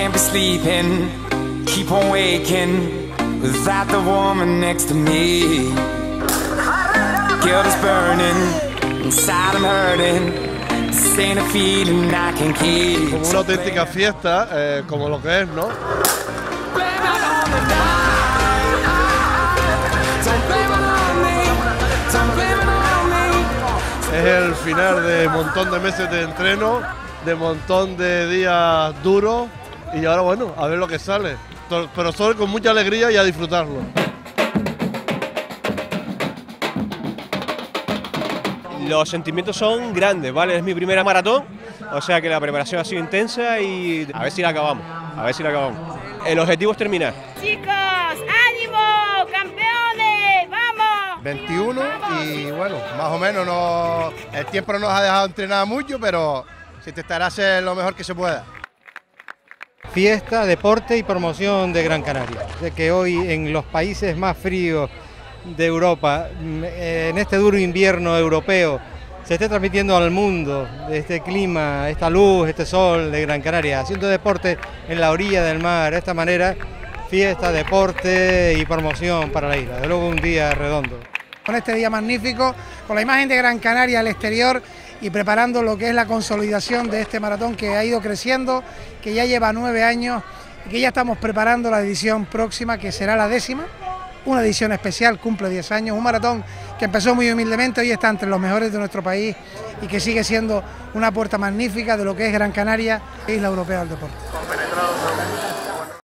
Can't be sleeping, keep on waking without the woman next to me. Guilt is burning, inside I'm hurting. Como una auténtica fiesta, eh, como lo que es, ¿no? Es el final de un montón de meses de entreno, de montón de días duros y ahora bueno, a ver lo que sale. To- Pero solo con mucha alegría y a disfrutarlo. Los sentimientos son grandes, ¿vale? Es mi primera maratón, o sea que la preparación ha sido intensa y a ver si la acabamos, a ver si la acabamos. El objetivo es terminar. Chicos, ánimo, campeones, vamos. 21 Vamos. y bueno, más o menos no, el tiempo no nos ha dejado entrenar mucho, pero se intentará hacer lo mejor que se pueda. Fiesta, deporte y promoción de Gran Canaria. De que hoy en los países más fríos de Europa, mm, en este duro invierno europeo, se esté transmitiendo al mundo este clima, esta luz, este sol de Gran Canaria, haciendo deporte en la orilla del mar, de esta manera, fiesta, deporte y promoción para la isla. De luego un día redondo. con este día magnífico, con la imagen de Gran Canaria al exterior y preparando lo que es la consolidación de este maratón que ha ido creciendo, que ya lleva nueve años y que ya estamos preparando la edición próxima, que será la décima, una edición especial, cumple 10 años, un maratón que empezó muy humildemente, hoy está entre los mejores de nuestro país y que sigue siendo una puerta magnífica de lo que es Gran Canaria, isla europea del deporte.